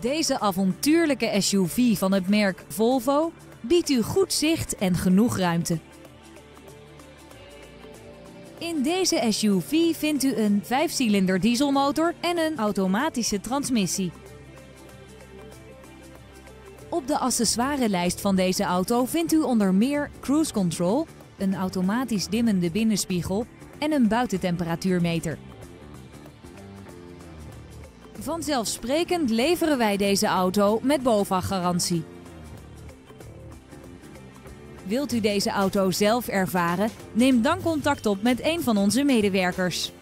Deze avontuurlijke SUV van het merk Volvo biedt u goed zicht en genoeg ruimte. In deze SUV vindt u een 5-cilinder dieselmotor en een automatische transmissie. Op de accessoirelijst van deze auto vindt u onder meer cruise control, een automatisch dimmende binnenspiegel en een buitentemperatuurmeter. Vanzelfsprekend leveren wij deze auto met BOVAG-garantie. Wilt u deze auto zelf ervaren? Neem dan contact op met een van onze medewerkers.